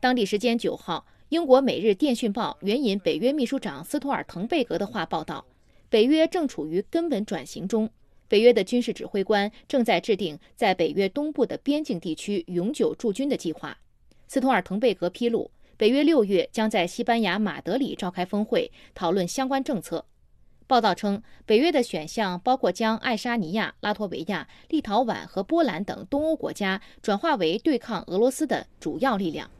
当地时间九号英国每日电讯报援引北约秘书长斯托尔滕贝格的话报道北约正处于根本转型中。北约的军事指挥官正在制定在北约东部的边境地区永久驻军的计划。斯托尔滕贝格披露北约六月将在西班牙马德里召开峰会讨论相关政策。报道称北约的选项包括将爱沙尼亚拉脱维亚立陶宛和波兰等东欧国家转化为对抗俄罗斯的主要力量。